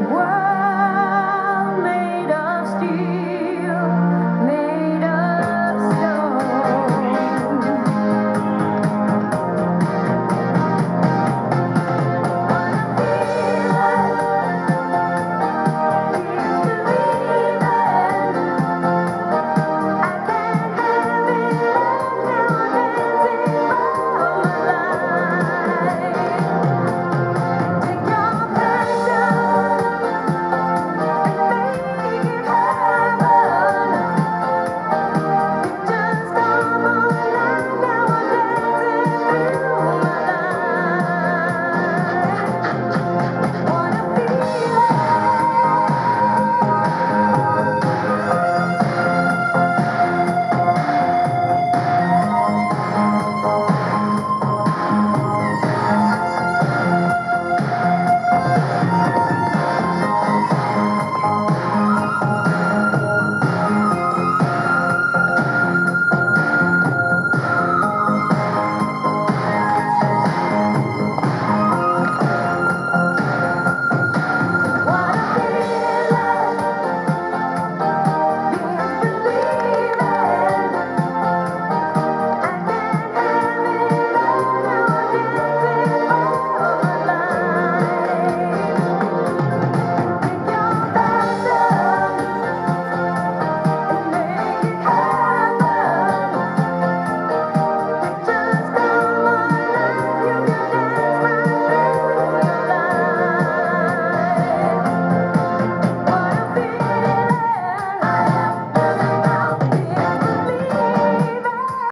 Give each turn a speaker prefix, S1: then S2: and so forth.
S1: world.